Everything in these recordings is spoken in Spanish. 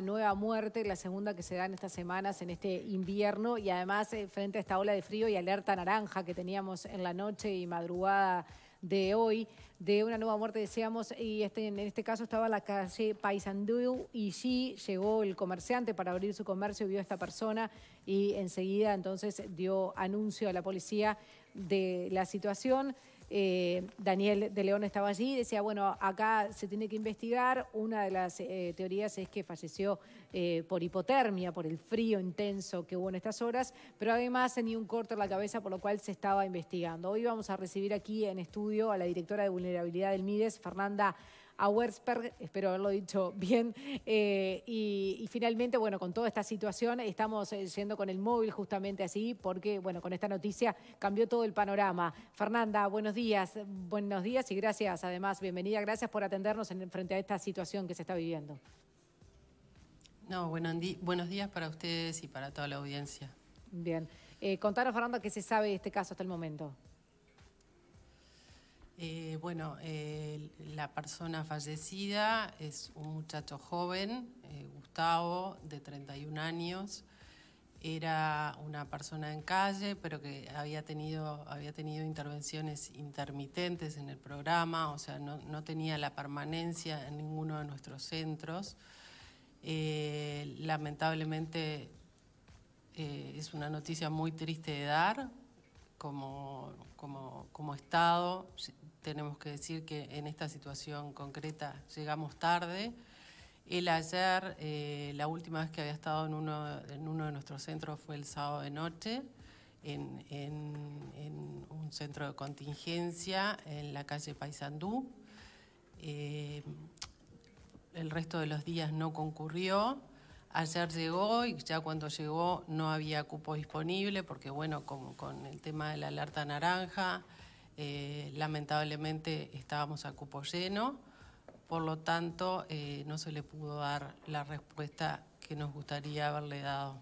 nueva muerte, la segunda que se da en estas semanas, en este invierno, y además eh, frente a esta ola de frío y alerta naranja que teníamos en la noche y madrugada de hoy, de una nueva muerte, decíamos, y este, en este caso estaba la calle Paysandú y sí llegó el comerciante para abrir su comercio, vio a esta persona y enseguida entonces dio anuncio a la policía de la situación. Eh, Daniel de León estaba allí y decía, bueno, acá se tiene que investigar. Una de las eh, teorías es que falleció eh, por hipotermia, por el frío intenso que hubo en estas horas, pero además tenía un corte en la cabeza, por lo cual se estaba investigando. Hoy vamos a recibir aquí en estudio a la directora de vulnerabilidad del MIDES, Fernanda a Wersberg, espero haberlo dicho bien. Eh, y, finalmente, bueno, con toda esta situación estamos eh, yendo con el móvil justamente así, porque, bueno, con esta noticia cambió todo el panorama. Fernanda, buenos días, buenos días y gracias, además, bienvenida, gracias por atendernos en, frente a esta situación que se está viviendo. No, buenos días para ustedes y para toda la audiencia. Bien. Eh, contanos, Fernanda, qué se sabe de este caso hasta el momento. Eh, bueno, la persona fallecida es un muchacho joven, eh, Gustavo, de 31 años. Era una persona en calle, pero que había tenido, había tenido intervenciones intermitentes en el programa, o sea, no, tenía la permanencia en ninguno de nuestros centros. Eh, lamentablemente es una noticia muy triste de dar, como, como, como Estado tenemos que decir que en esta situación concreta llegamos tarde. Él ayer, eh, la última vez que había estado en uno, en uno de nuestros centros fue el sábado de noche, en, un centro de contingencia en la calle Paysandú. Eh, el resto de los días no concurrió. Ayer llegó y ya cuando llegó no había cupo disponible porque, bueno, con, con el tema de la alerta naranja, eh, lamentablemente estábamos a cupo lleno, por lo tanto eh, no se le pudo dar la respuesta que nos gustaría haberle dado.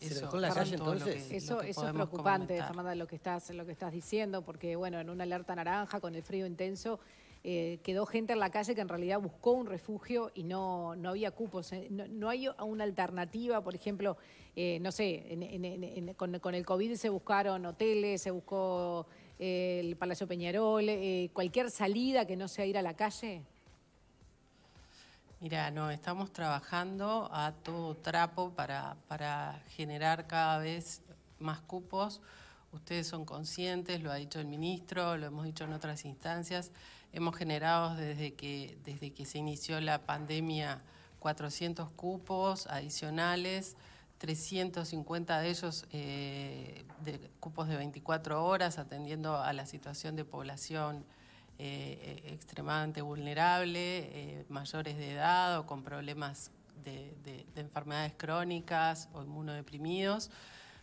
Eso, la calle, entonces? eso, es preocupante, Fernanda, lo que estás, lo que estás diciendo, porque bueno, en una alerta naranja con el frío intenso eh, quedó gente en la calle que en realidad buscó un refugio y no, no había cupos. No, hay una alternativa, por ejemplo, no sé, con, con, el COVID se buscaron hoteles, se buscó el Palacio Peñarol, eh, cualquier salida que no sea ir a la calle? Mira, no, estamos trabajando a todo trapo para, para generar cada vez más cupos. Ustedes son conscientes, lo ha dicho el ministro, lo hemos dicho en otras instancias. Hemos generado desde que, desde que se inició la pandemia 400 cupos adicionales. 350 de ellos eh, de cupos de 24 horas atendiendo a la situación de población eh, extremadamente vulnerable, eh, mayores de edad o con problemas de, enfermedades crónicas o inmunodeprimidos.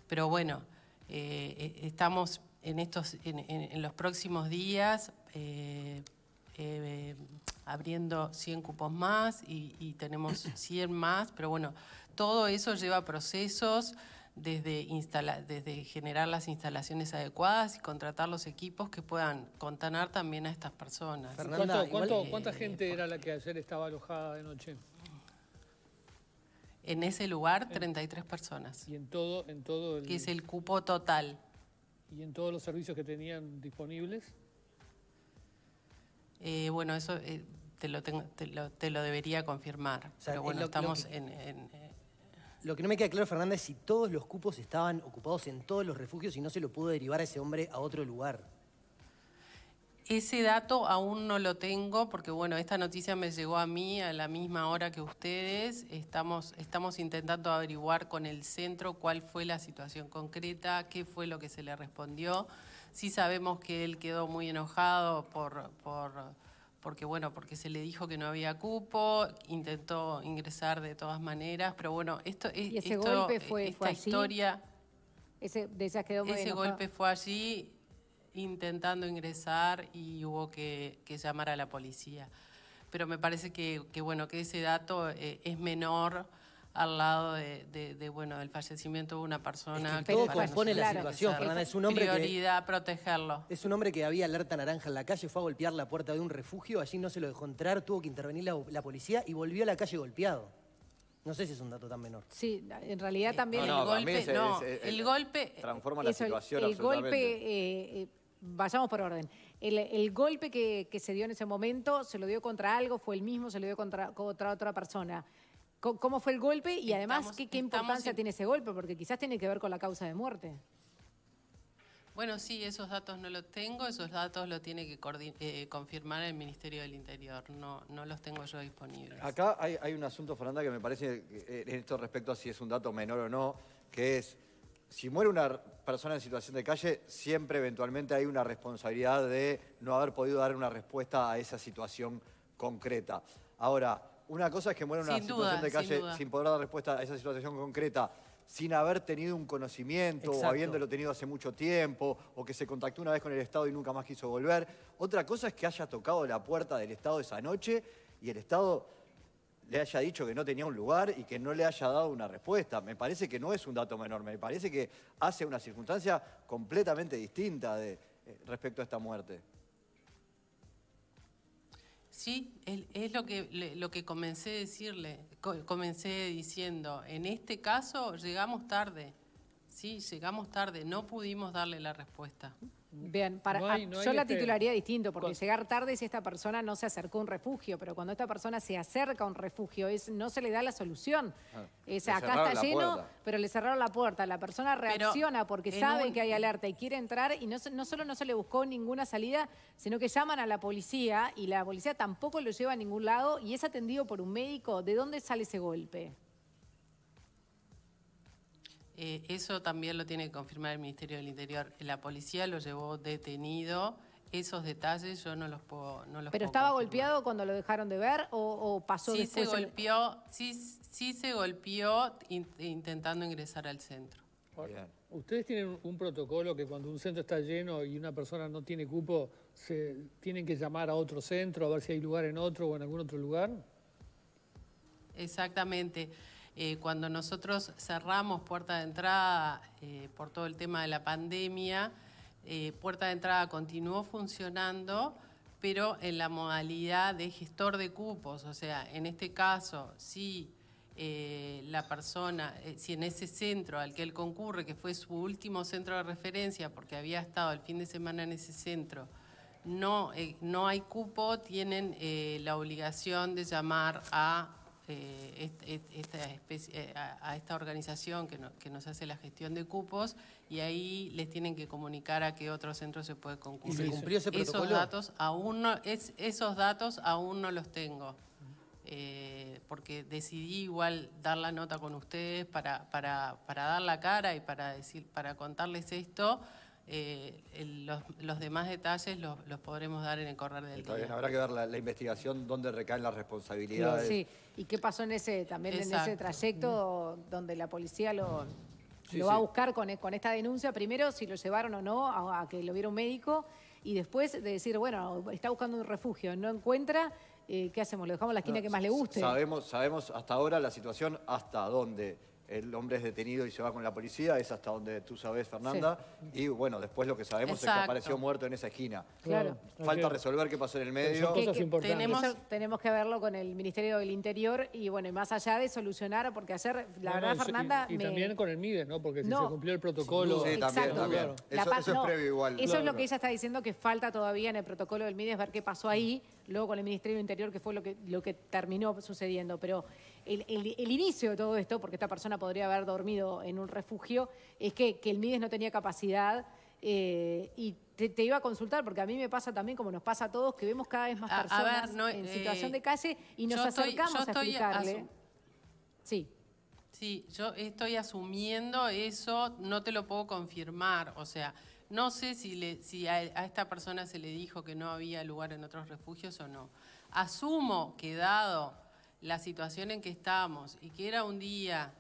Pero bueno, estamos en, estos, en, los próximos días abriendo 100 cupos más y, y tenemos 100 más, pero bueno, todo eso lleva procesos desde, desde generar las instalaciones adecuadas y contratar los equipos que puedan contener también a estas personas. ¿Cuánta eh, gente era la que ayer estaba alojada de noche? En ese lugar, 33 personas. ¿Y en todo, en todo el... Que es el cupo total. ¿Y en todos los servicios que tenían disponibles? Eh, bueno, eso eh, te, lo te, lo, debería confirmar. Pero bueno, estamos en lo que no me queda claro, Fernanda, es si todos los cupos estaban ocupados en todos los refugios y no se lo pudo derivar a ese hombre a otro lugar. Ese dato aún no lo tengo porque, bueno, esta noticia me llegó a mí a la misma hora que ustedes. Estamos, estamos intentando averiguar con el centro cuál fue la situación concreta, qué fue lo que se le respondió. Sí sabemos que él quedó muy enojado por, por porque bueno, porque se le dijo que no había cupo, intentó ingresar de todas maneras, pero bueno, esto es ¿Y ese golpe fue, esta historia. Ese, de esas quedó ese golpe fue allí intentando ingresar y hubo que, llamar a la policía. Pero me parece que, bueno, que ese dato eh, es menor al lado de, bueno del fallecimiento de una persona es que, todo compone la situación Fernanda es un hombre prioridad protegerlo es un hombre que había alerta naranja en la calle fue a golpear la puerta de un refugio allí no se lo dejó entrar tuvo que intervenir la, policía y volvió a la calle golpeado No sé si es un dato tan menor. Sí, en realidad también el no, golpe, no, el- Transforma la Eso, situación el, absolutamente. golpe, eh, eh, vayamos por orden. El, el golpe que, que se dio en ese momento, ¿se lo dio contra algo? ¿Fue el mismo? ¿Se lo dio contra, contra otra persona? ¿Cómo fue el golpe? Y además, Estamos- ¿qué, qué estamos importancia en- tiene ese golpe? Porque quizás tiene que ver con la causa de muerte. Bueno, sí, esos datos no los tengo, esos datos los tiene que eh, confirmar el Ministerio del Interior, no, no los tengo yo disponibles. Acá hay, hay un asunto, Fernanda, que me parece, eh, en esto respecto a si es un dato menor o no, que es, si muere una persona en situación de calle, siempre eventualmente hay una responsabilidad de no haber podido dar una respuesta a esa situación concreta. Ahora, una cosa es que muere una Sin situación duda, de calle sin poder dar respuesta a esa situación concreta, sin haber tenido un conocimiento o habiéndolo tenido hace mucho tiempo, o que se contactó una vez con el Estado y nunca más quiso volver. Otra cosa es que haya tocado la puerta del Estado esa noche y el Estado le haya dicho que no tenía un lugar y que no le haya dado una respuesta. Me parece que no es un dato menor, me parece que hace una circunstancia completamente distinta de, eh, respecto a esta muerte. Sí, el- es lo que, lo que comencé a decirle, co- comencé diciendo, en este caso llegamos tarde, sí, llegamos tarde, no pudimos darle la respuesta. Bien, para, No hay- ah, no yo la este- titularía distinto, porque Con- llegar tarde si esta persona no se acercó a un refugio, pero cuando esta persona se acerca a un refugio, es, no se le da la solución. Ah, Es, acá está lleno, puerta. pero le cerraron la puerta. La persona Pero reacciona porque sabe un- que hay alerta y quiere entrar y no, se- no solo no se le buscó ninguna salida, sino que llaman a la policía y la policía tampoco lo lleva a ningún lado y es atendido por un médico. ¿De dónde sale ese golpe? Eh, eso también lo tiene que confirmar el Ministerio del Interior. La policía lo llevó detenido, esos detalles yo no los puedo no los ¿Pero puedo estaba confirmar. golpeado cuando lo dejaron de ver o, o pasó Sí se después? el- golpeó, sí, sí se golpeó in- intentando ingresar al centro. Ahora, Ustedes tienen un- un protocolo que cuando un centro está lleno y una persona no tiene cupo, se tienen que llamar a otro centro a ver si hay lugar en otro o en algún otro lugar. Exactamente. Eh, cuando nosotros cerramos puerta de entrada eh, por todo el tema de la pandemia, eh, puerta de entrada continuó funcionando, pero en la modalidad de gestor de cupos. O sea, en este caso, si la persona, si en ese centro al que él concurre, que fue su último centro de referencia, porque había estado el fin de semana en ese centro, no, no hay cupo, tienen la obligación de llamar a, eh, est- est- esta, especie- eh, a, a esta organización que, no- que nos hace la gestión de cupos y ahí les tienen que comunicar a qué otro centro se puede concurrir. ¿Y se cumplió ese Esos protocolo? datos aún no, es, esos datos aún no los tengo. eh, porque decidí igual dar la nota con ustedes para, para, para dar la cara y para decir, para contarles esto. Eh, el- los, los demás detalles los, los podremos dar en el correr del Está día. bien, habrá que ver la, la investigación dónde recaen las responsabilidades. Sí, ¿y qué pasó en ese también en ese trayecto donde la policía lo, Sí, lo va a sí. buscar con, con esta denuncia? Primero, si lo llevaron o no a, a que lo viera un médico y después de decir, bueno, está buscando un refugio, no encuentra, eh, ¿qué hacemos? ¿Lo dejamos en la esquina No, que más le guste? Sabemos, sabemos hasta ahora la situación hasta dónde el hombre es detenido y se va con la policía, es hasta donde tú sabes, Fernanda. Y bueno, después lo que sabemos es que apareció muerto en esa esquina. Claro. Falta resolver qué pasó en el medio. Que- cosas que importantes. tenemos- Eso tenemos que verlo con el Ministerio del Interior y bueno, y más allá de solucionar, porque ayer, la No, verdad, y- Fernanda... Y, me- también con el MIDES, ¿no? Porque si No. se cumplió el protocolo. Sí, también, Exacto. también. Claro. La Eso, es previo igual. Eso es lo que ella está diciendo que falta todavía en el protocolo del MIDES ver qué pasó ahí, luego con el Ministerio del Interior, que fue lo que, lo que terminó sucediendo. Pero el, el- el inicio de todo esto, porque esta persona podría haber dormido en un refugio, es que, que el MIDES no tenía capacidad. eh, y te, te iba a consultar, porque a mí me pasa también, como nos pasa a todos, que vemos cada vez más A- a personas ver, no, en eh, situación de calle y nos estoy- acercamos a explicarle. Sí. Sí, yo estoy asumiendo eso, no te lo puedo confirmar. O sea, no sé si, le, si a, a esta persona se le dijo que no había lugar en otros refugios o no. Asumo que dado la situación en que estamos y que era un día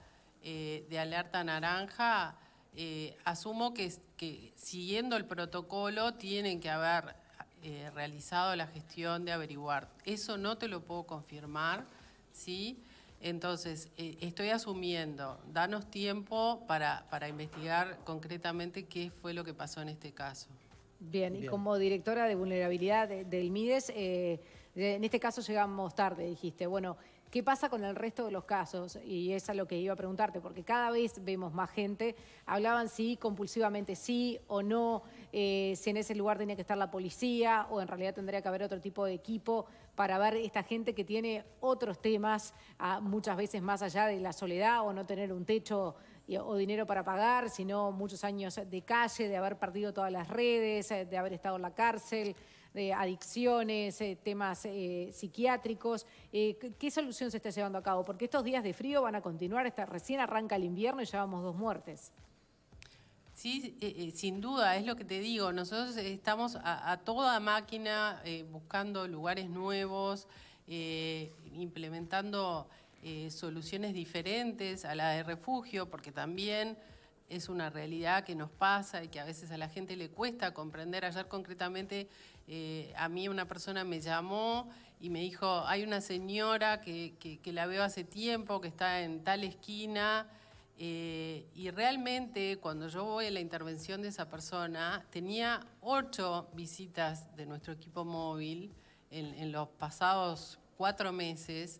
eh, de alerta naranja, eh, asumo que, que siguiendo el protocolo tienen que haber eh, realizado la gestión de averiguar. Eso no te lo puedo confirmar, ¿sí? Entonces, eh, estoy asumiendo, danos tiempo para, para investigar concretamente qué fue lo que pasó en este caso. Bien, y como directora de vulnerabilidad de- del MIDES, eh, de- en este caso llegamos tarde, dijiste. Bueno, ¿Qué pasa con el resto de los casos? Y es a lo que iba a preguntarte, porque cada vez vemos más gente. Hablaban si compulsivamente sí o no, eh, si en ese lugar tenía que estar la policía o en realidad tendría que haber otro tipo de equipo para ver esta gente que tiene otros temas, muchas veces más allá de la soledad o no tener un techo o dinero para pagar, sino muchos años de calle, de haber perdido todas las redes, eh, de haber estado en la cárcel, de adicciones, eh, temas eh, psiquiátricos. ¿Qué solución se está llevando a cabo? Porque estos días de frío van a continuar, recién arranca el invierno y llevamos dos muertes. Sí, sin duda, es lo que te digo. Nosotros estamos a, toda máquina buscando lugares nuevos, implementando eh, soluciones diferentes a la de refugio, porque también es una realidad que nos pasa y que a veces a la gente le cuesta comprender. Ayer concretamente eh, a mí una persona me llamó y me dijo, hay una señora que, la veo hace tiempo, que está en tal esquina, eh, y realmente cuando yo voy a la intervención de esa persona, tenía ocho visitas de nuestro equipo móvil en los pasados cuatro meses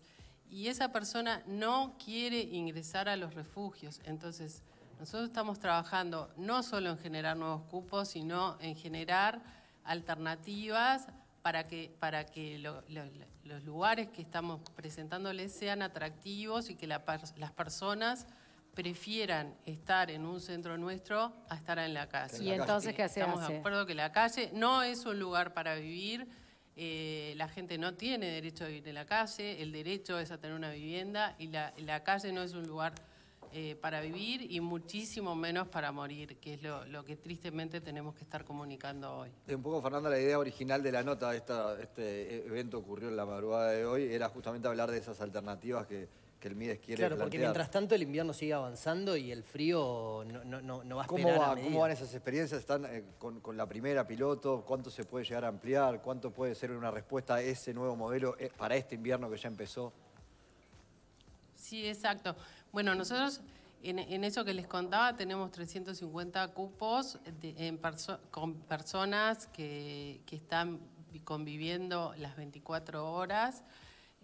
y esa persona no quiere ingresar a los refugios. Entonces, nosotros estamos trabajando no solo en generar nuevos cupos, sino en generar alternativas para que, para que los lugares que estamos presentándoles sean atractivos y que las personas prefieran estar en un centro nuestro a estar en la calle. Y entonces, ¿qué hacemos? Estamos de acuerdo que la calle no es un lugar para vivir, eh, la gente no tiene derecho a vivir en la calle, el derecho es a tener una vivienda y la, calle no es un lugar eh, para vivir y muchísimo menos para morir, que es lo, que tristemente tenemos que estar comunicando hoy. Un poco, Fernanda, la idea original de la nota, esta, este evento ocurrió en la madrugada de hoy, era justamente hablar de esas alternativas que que el Mides quiere Claro, porque mientras tanto el invierno sigue avanzando y el frío no, va a ¿Cómo, esperar ¿Cómo van esas experiencias? ¿Están eh, con, la primera piloto? ¿Cuánto se puede llegar a ampliar? ¿Cuánto puede ser una respuesta a ese nuevo modelo eh, para este invierno que ya empezó? Sí, exacto. Bueno, nosotros en, eso que les contaba tenemos 350 cupos con personas que, están conviviendo las 24 horas.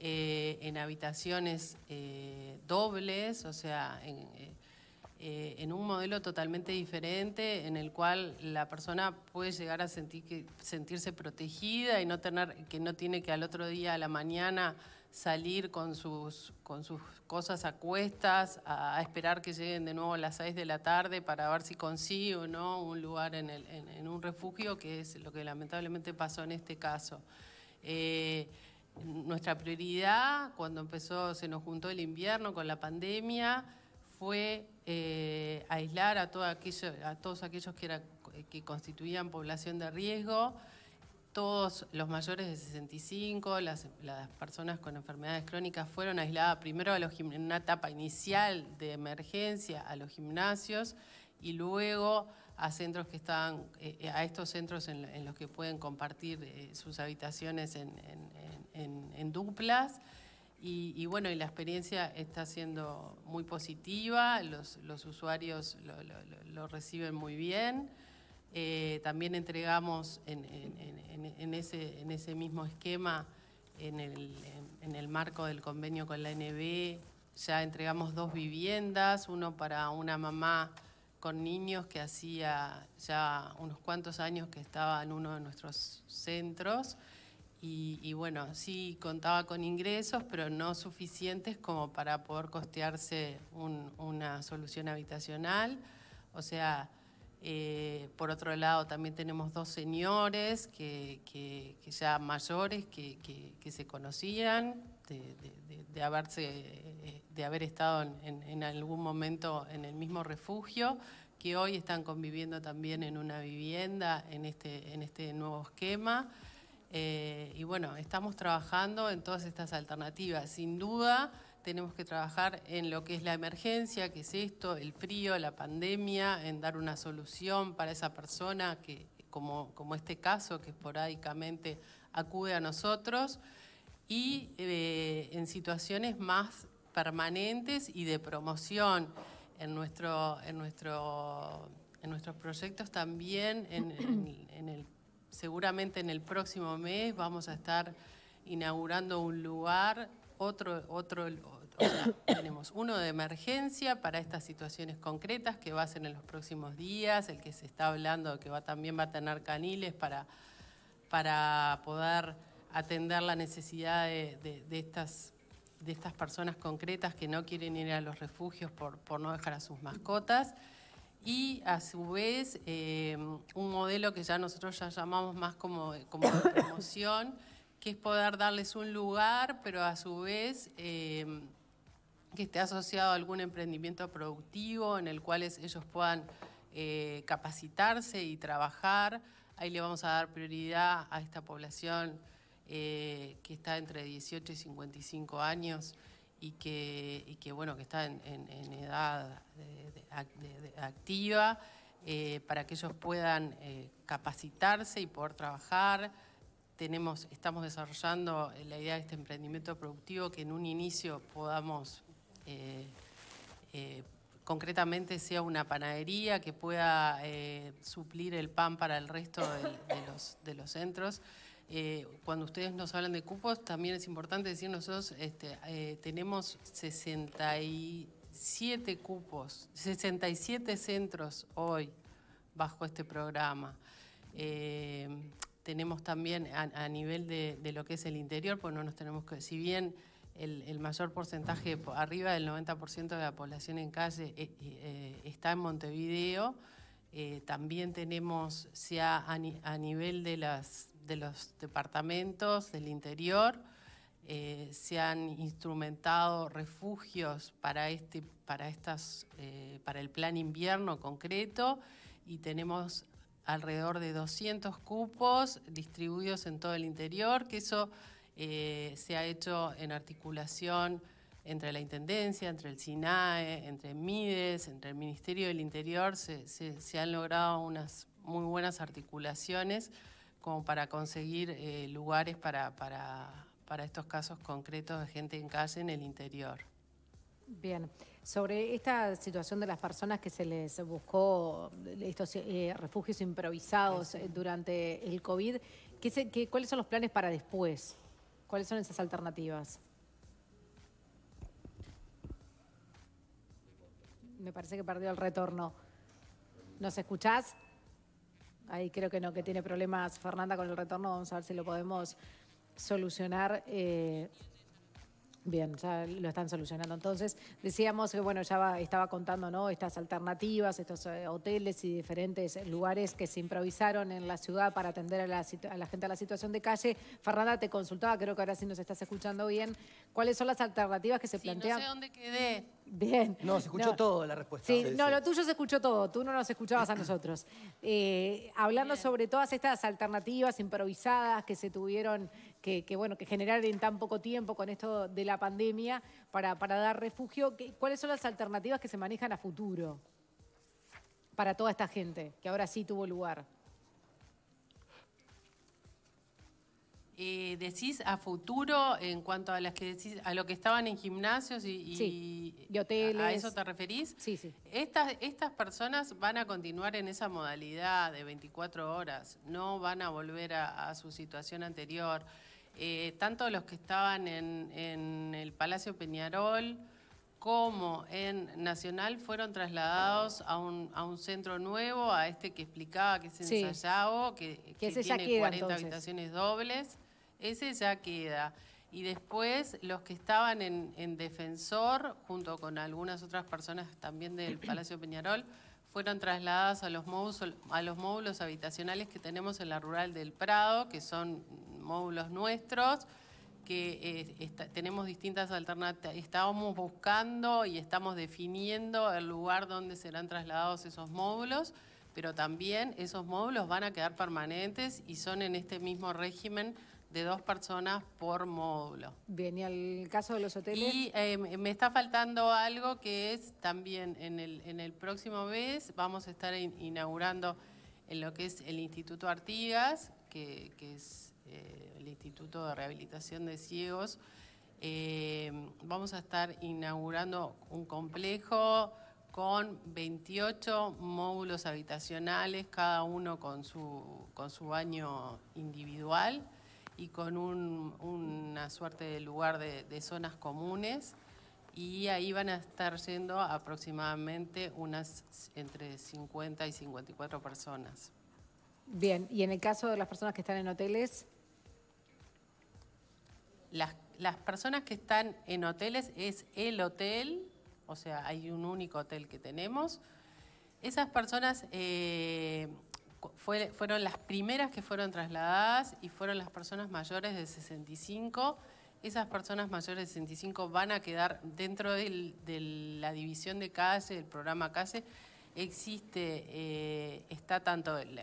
Eh, en habitaciones eh, dobles, o sea, eh, en, un modelo totalmente diferente en el cual la persona puede llegar a sentir que, sentirse protegida y no tener que no tiene que al otro día a la mañana salir con sus, con sus cosas a cuestas, a, esperar que lleguen de nuevo a las 6 de la tarde para ver si consigue o no un lugar en, el, en, un refugio, que es lo que lamentablemente pasó en este caso. Nuestra prioridad, cuando empezó, se nos juntó el invierno con la pandemia, fue eh, aislar a, todo aquello, a todos aquellos que, que constituían población de riesgo, todos los mayores de 65, las, las personas con enfermedades crónicas fueron aisladas primero a los, en una etapa inicial de emergencia a los gimnasios y luego a centros que están, eh, a estos centros en, los que pueden compartir eh, sus habitaciones en, duplas. Y, bueno, y la experiencia está siendo muy positiva, los, usuarios lo, reciben muy bien. Eh, también entregamos en, ese, mismo esquema, en el marco del convenio con la NB, ya entregamos dos viviendas, uno para una mamá con niños que hacía ya unos cuantos años que estaba en uno de nuestros centros y, bueno, sí contaba con ingresos, pero no suficientes como para poder costearse una solución habitacional. O sea, eh, por otro lado también tenemos dos señores que, ya mayores que, se conocían de, haberse de haber estado en, algún momento en el mismo refugio, que hoy están conviviendo también en una vivienda en este, en este nuevo esquema. Eh, y bueno, estamos trabajando en todas estas alternativas. Sin duda, tenemos que trabajar en lo que es la emergencia, que es esto, el frío, la pandemia, en dar una solución para esa persona que, como, como este caso, que esporádicamente acude a nosotros, y eh, en situaciones más permanentes y de promoción en, nuestro, en, nuestro, en nuestros proyectos también, en, el, seguramente en el próximo mes vamos a estar inaugurando un lugar otro, otro, tenemos uno de emergencia para estas situaciones concretas que va a ser en los próximos días, el que se está hablando que va, también va a tener caniles para, para poder atender la necesidad de, estas, de estas personas concretas que no quieren ir a los refugios por, por no dejar a sus mascotas. Y a su vez, eh, un modelo que ya nosotros ya llamamos más como, como de promoción, que es poder darles un lugar, pero a su vez eh, que esté asociado a algún emprendimiento productivo en el cual ellos puedan eh, capacitarse y trabajar. Ahí le vamos a dar prioridad a esta población eh, que está entre 18 y 55 años y que, bueno, que está en, edad activa, para que ellos puedan capacitarse y poder trabajar estamos desarrollando la idea de este emprendimiento productivo que en un inicio podamos, eh, eh, concretamente sea una panadería que pueda eh, suplir el pan para el resto de, los, centros. cuando ustedes nos hablan de cupos, también es importante decir nosotros este, tenemos 67 cupos, 67 centros hoy bajo este programa tenemos también a, nivel de, lo que es el interior, pues no nos tenemos que, si bien el, mayor porcentaje, arriba del 90% de la población en calle eh, eh, está en Montevideo, eh, también tenemos, sea a, nivel de, las, de los departamentos del interior, se han instrumentado refugios para, este, para, estas, para el plan invierno concreto y tenemos alrededor de 200 cupos distribuidos en todo el interior, que eso eh, se ha hecho en articulación entre la Intendencia, entre el SINAE, entre MIDES, entre el Ministerio del Interior, se, han logrado unas muy buenas articulaciones como para conseguir eh, lugares para, para estos casos concretos de gente en calle en el interior. Bien. Sobre esta situación de las personas que se les buscó estos eh, refugios improvisados eh, durante el COVID, ¿qué ¿cuáles son los planes para después? ¿Cuáles son esas alternativas? Me parece que perdió el retorno. ¿Nos escuchás? Ahí creo que no, que tiene problemas Fernanda con el retorno. Vamos a ver si lo podemos solucionar. Eh, Bien, ya lo están solucionando. Entonces, decíamos que, bueno, ya estaba contando, ¿no? Estas alternativas, estos eh, hoteles y diferentes lugares que se improvisaron en la ciudad para atender a la, gente a la situación de calle. Fernanda, te consultaba, creo que ahora sí nos estás escuchando bien. ¿Cuáles son las alternativas que se sí, plantean? No sé dónde quedé. Bien. No, se escuchó todo la respuesta. Sí, no, lo tuyo se escuchó todo, tú no nos escuchabas a nosotros. Eh, hablando sobre todas estas alternativas improvisadas que se tuvieron que, bueno, que generar en tan poco tiempo con esto de la pandemia para, para dar refugio, ¿cuáles son las alternativas que se manejan a futuro para toda esta gente que ahora sí tuvo lugar? Eh, decís a futuro en cuanto a las que decís, a lo que estaban en gimnasios y, hoteles. ¿A eso te referís? Sí, sí. Estas, estas personas van a continuar en esa modalidad de 24 horas, no van a volver a, su situación anterior. Eh, tanto los que estaban en, el Palacio Peñarol como en Nacional fueron trasladados a un, a un centro nuevo, a este que explicaba que es en sí. que, que, tiene 40 habitaciones dobles ese ya queda. Y después los que estaban en, Defensor, junto con algunas otras personas también del Palacio Peñarol, fueron trasladadas a los, módulos, a los módulos habitacionales que tenemos en la rural del Prado, que son módulos nuestros, que eh, tenemos distintas alternativas. Estábamos buscando y estamos definiendo el lugar donde serán trasladados esos módulos, pero también esos módulos van a quedar permanentes y son en este mismo régimen de dos personas por módulo. Bien, y al caso de los hoteles. Y eh, me está faltando algo que es también en el, en el próximo mes vamos a estar inaugurando en lo que es el Instituto Artigas, que, es eh, el Instituto de Rehabilitación de Ciegos. Eh, vamos a estar inaugurando un complejo con 28 módulos habitacionales, cada uno con su, con su baño individual y con un- una suerte de lugar de, de zonas comunes. Y ahí van a estar yendo aproximadamente unas entre 50 y 54 personas. Bien, y en el caso de las personas que están en hoteles, Las, las personas que están en hoteles es el hotel, o sea, hay un único hotel que tenemos. Esas personas eh, fue- fueron las primeras que fueron trasladadas y fueron las personas mayores de 65. Esas personas mayores de 65 van a quedar dentro del- de la división de calle, el programa calle. Existe, eh, está tanto el,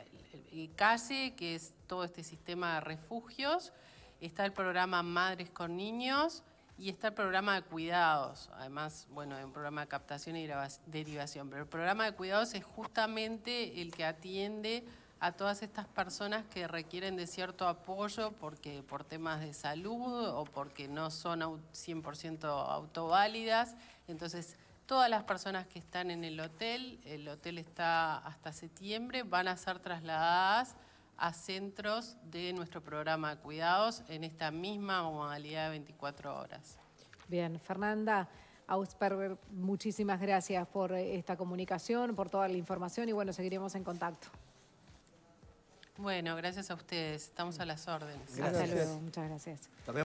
calle, que es todo este sistema de refugios, está el programa Madres con Niños y está el programa de cuidados. Además, bueno, hay un programa de captación y derivación, pero el programa de cuidados es justamente el que atiende a todas estas personas que requieren de cierto apoyo porque por temas de salud o porque no son au- 100% autoválidas. Entonces, todas las personas que están en el hotel, el hotel está hasta septiembre, van a ser trasladadas a centros de nuestro programa de cuidados en esta misma modalidad de 24 horas. bien, Fernanda Ausperber, muchísimas gracias por eh, esta comunicación, por toda la información y bueno, seguiremos en contacto. Bueno, gracias a ustedes, estamos a las órdenes. Hasta luego, muchas gracias. También